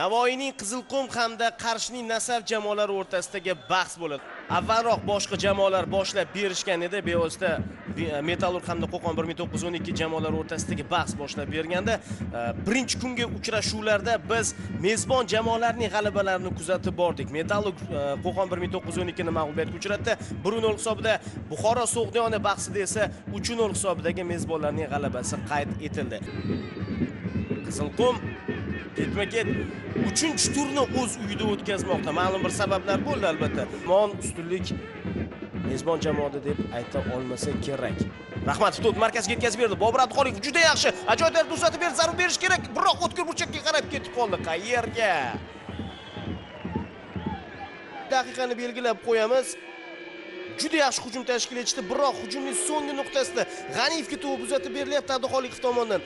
navoiyning qizilqum hamda qarshining nasaf jamoalari o'rtasidagi bahs bo'ladi avvalroq boshqa jamoalar boshlab berishgan edi. Bevosita e, metallurg hamda qo'qon 1912 jamoalari o'rtasidagi bahs boshlab berganda e, birinchi kungi uchrashuvlarda biz mezbon jamoalarning g'alabalarini kuzatib bordik. Metallurg e, qo'qon 1912 ni mag'lubiyatga uchratdi. 1-0 hisobida buxoro so'g'diyoni bahsida esa 3-0 hisobidagi mezbonlarning g'alabasi qayd etildi. Qizilqum ketma ket uchinchi turni o'z uyida o'tkazmoqda. Ma'lum bir sabablar bo'ldi albatta. Mon ustunlik mezbon jamoada deb ayta olmasa kerak. Rahmatov to'p markazga yetkazib berdi. Bobur abduxoliqov juda yaxshi. Ajoyib tarzda uzatib berdi. Zarba berish kerak. Biroq o'tkir burchakka qarab ketib qoldi. Qayerga? Daqiqani belgilab qo'yamiz. Juda yaxshi hujum tashkil etishdi. Biroq hujumning so'nggi nuqtasida g'aniyevga to'p uzatib berilyapti abduxoliqov tomonidan.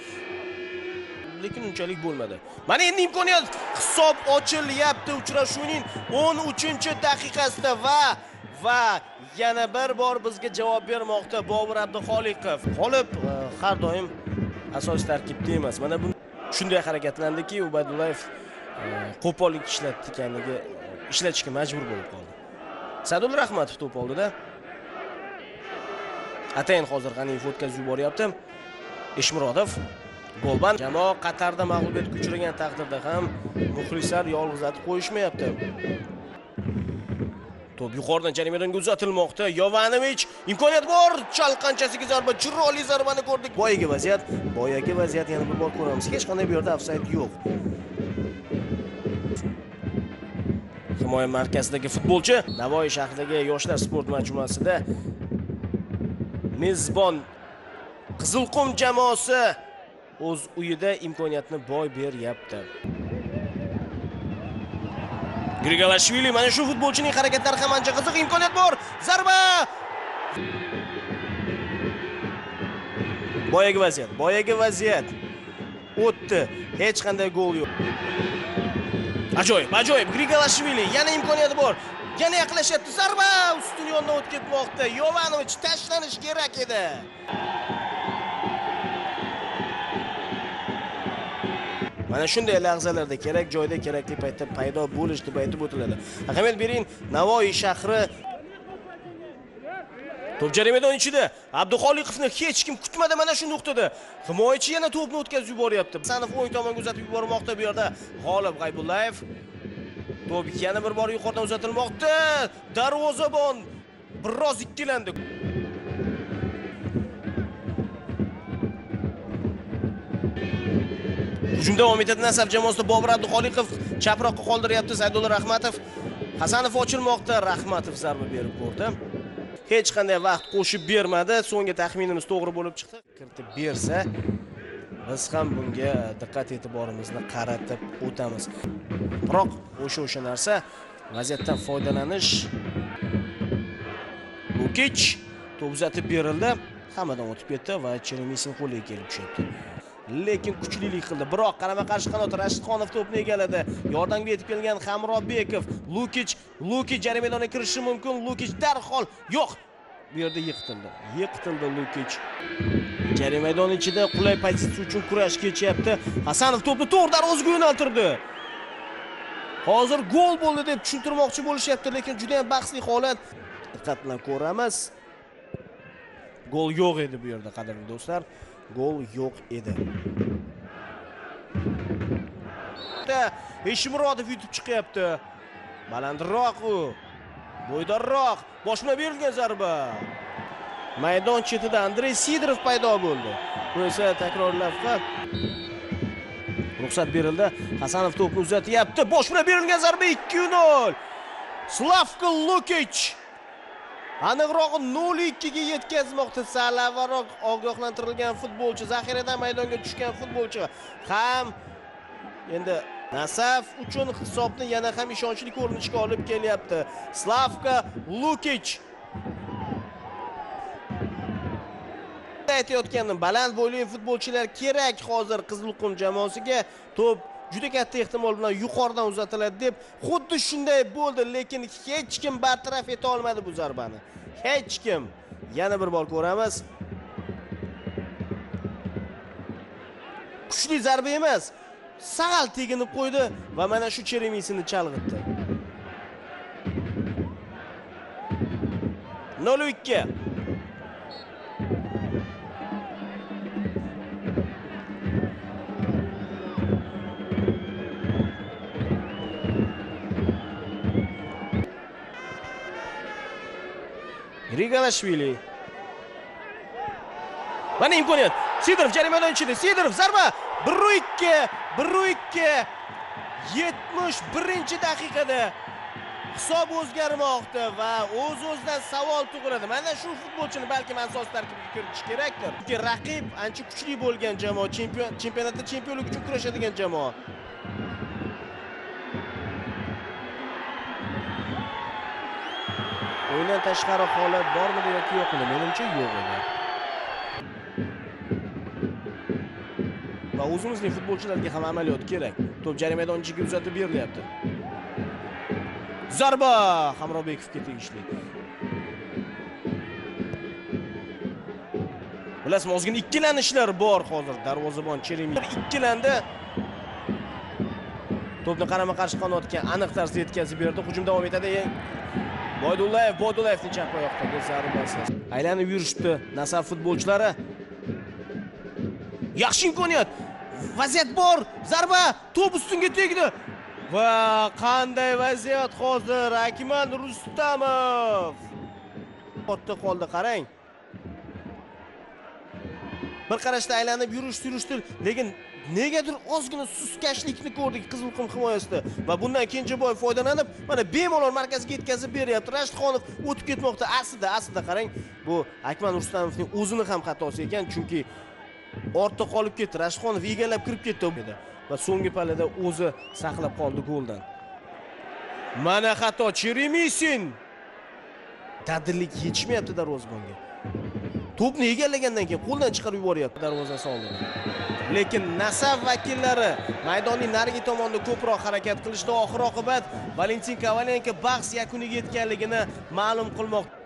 Lekin unchalik bo'lmadi. Mana endi imkoniyat hisob ochilyapti uchrashuvning 13 daqiqasida va va yana bir bor bizga javob bermoqda bobur abduxoliqov. Qolib har doim asosiy tarkibda emas. Mana bu shunday harakatlandiki ubaydullayev e, qo'pollik qo'pollik ishlatganiga ishlatishga majbur bo'lib qoldi. Sadulla rahmatov to'p oldida. Atayin hozir g'aniyev o'tkazib yuboryapti. Eshmurodov. Golban jamoa qatarda mag'lubiyatga uchragan taqdirda ham muxlislar yolg'izlatib qo'yishmayapti. To'p yuqoridan jarima uzatilmoqda. Yovanovich imkoniyat bor. Chalqanchasiga zarba chiroyli zarbani ko'rdik. Boyagi vaziyat boyagi vaziyat yana bir bor ko'ramiz. Hech qanday bu yerda ofsayd yo'q. Himoya markazidagi futbolchi navoiy shahridagi yoshlar sport majmuasida mezbon qizilqum jamoasi o'z uyida imkoniyatni boy beryapti. Grigalashvili mana shu futbolchining harakatlari ham ancha qiziq imkoniyat bor. Zarba! Boyagi vaziyat boyagi vaziyat. O'tdi hech qanday gol yo'q. Ajoyib ajoyib grigalashvili yana imkoniyati bor. Yana yaqinlashyapti zarba! Ustun yondan o'tib ketmoqda yovanovich tashlanish kerak edi. Mana shunday lahzalarda kerak joyda kerakli paytda paydo bo'lish deb aytib o'tiladi. Ahamiyat bering navoiy shahri to'p jarimadan ichida abduxoliqovni hech kim kutmadi mana shu nuqtada. Himoyachi yana to'pni o'tkazib yuboryapti. Sanov o'ng tomonga uzatib yubormoqda bu yerda g'olib g'aybullayev. To'p yana bir bor yuqoridan uzatilmoqda. Darvozabon biroz ikkilandi hujum davom etadi nasaf jamoasida bobur abduxoliqov chaproqqa qoldiryapti. Saydulla rahmatov hasanov ochilmoqda. Rahmatov zarba berib ko'rdi. Hech qanday vaqt qo'shib bermadi. So'nggi taxminimiz to'g'ri bo'lib chiqdi. Kiritib bersa biz ham bunga diqqat e'tiborimizni qaratib o'tamiz. Biroq o'sha o'sha narsa vaziyatdan foydalanish lukich to'p uzatib berildi. Hammadan o'tib ketdi va cheremisning qo'liga kelib tushyapti lekin kuchlilik qildi. Biroq qarama qarshi qanot rashidxonov to'pni egalladi yordamga yetib kelgan hamrobekov lukich lukich jarima maydoniga kirishi mumkin. Lukich darhol yo'q. Bu yerda yiqitildi yiqitildi lukich jarima maydoni ichida qulay pozitsiya uchun kurash kechyapti hasanov to'pni to'g'ri darvozaga yo'naltirdi. Hozir gol bo'ldi deb tushuntirmoqchi bo'lishyapti lekin juda ham bahsli holat. Diqqat bilan ko'ramiz. Gol yo'q edi bu yerda qadrli do'stlar. Gol yo'q edi. Eshmurodov yutib chiqyapti. Balandroq u. Bo'ydorroq boshma berilgan zarba. Maydon chetida andrey sidorov paydo bo'ldi. Bu esa takror lavha ruxsat berildi. Hasanov to'pni uzatyapti. Bosh bilan berilgan zarba 2-0 slavko lukich aniqrog'i 0-2 ga yetkazmoqda. Sal avvalroq ogohlantirilgan futbolchi zaxiradan maydonga tushgan futbolchi ham endi nasaf uchun hisobni yana ham ishonchli ko'rinishga olib kelyapti. Slavka lukich aytayotgandim baland bo'yli futbolchilar kerak hozir qizilqum jamoasiga to'p juda katta ehtimol bilan yuqoridan uzatiladi deb xuddi shunday bo'ldi lekin hech kim bartaraf eta olmadi bu zarbani. Hech kim. Yana bir bor ko'ramiz. Kuchli zarba emas. Sag'al teginib qo'ydi va mana shu cheremisini chalg'itdi. 0-2. Rigalashvili. Mana imkoniyat. Sidorov jarima maydoni ichida. Sidorov zarba. 1-2, 1-2. 71-daqiqada hisob o'zgarmoqda va o'z-o'zidan savol tug'iladi. Mana shu futbolchini balki asos tarkibiga kiritish kerakdir. Chunki raqib ancha kuchli bo'lgan jamoa, chempion chempionatda chempionlik uchun kurashadigan jamoa. O'yindan tashqari holat bormidi yoki yo'qmi? Menimcha yo'q edi. Va o'zimizning futbolchilarga ham amaliyot kerak. To'p jarima maydoni ichiga uzatib berilyapti. Zarba Hamrobekovga tegishli. Bilasizmi, ozgina ikkilanishlar bor hozir darvozabon chelimi Ikkilandi. To'pni qarama-qarshi qanotga aniq tarzda yetkazib berdi. Hujum davom etadi. Boydullayev, boydullayevni chap oyoqdagi zarbasi. Aylanib yurishibdi Nasaf futbolchilari. Yaxshi imkoniyat. Vaziyat bor. Zarba to'p ustunga tegdi. Va qanday vaziyat hozir Akmal Rustamov. Ortda qoldi, qarang. Bir qarashda aylanib yurish yurishdi, lekin negadir ozgina suskashlikni ko'rdik Qizilqum himoyasida va bundan Kenjaboyev foydalanib, mana bemalol markazga yetkazib beryapti. Rashidxonov o'tib ketmoqda. Aslida, aslida qarang, bu Akmal Rustamovning o'zini ham xatosi ekan, chunki ortda qolib ketdi. Rashidxonov egallab kirib ketdi va so'nggi pallada o'zi saqlab qoldi goldan. Mana xato Cheremisin. Dadillik yetishmayapti darvozabonga. To'pni egallagandan keyin qo'ldan chiqarib yuboryapti darvozasi oldida. Lekin Nasaf vakillari maydonning narigi tomonida ko'proq harakat qilishdi. Oxir oqibat Valentin Kovalenko bahs yakuniga yetganligini ma'lum qilmoqda.